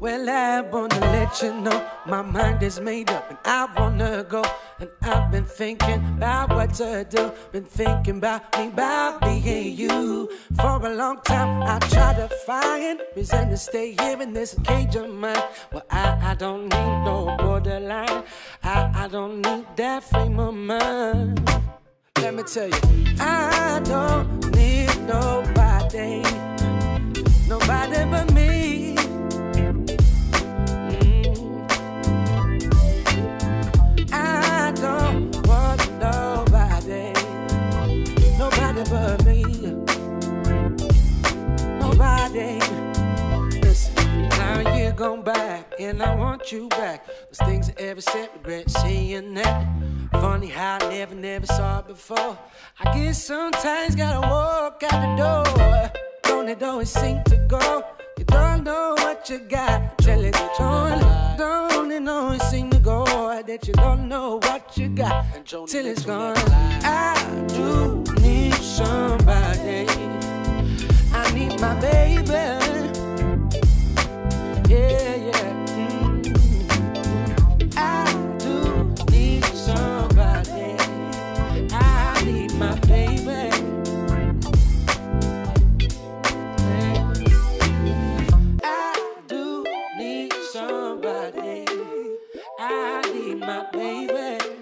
Well, I wanna let you know my mind is made up and I wanna go. And I've been thinking about what to do. Been thinking about me, about being you. Long time, I tried to find reason to stay here in this cage of mine. Well, I, I don't need no borderline. I, I don't need that frame of mind. Let me tell you, I don't Nobody. Listen, now you're gone back, and I want you back. Those things I ever said, regret saying that. Funny how I never, never saw it before. I guess sometimes gotta walk out the door. Don't it always seem to go? You don't know what you got till it's gone. Don't it always seem to go that you don't know what you got till it's gone? I do need somebody. I need my baby. my baby.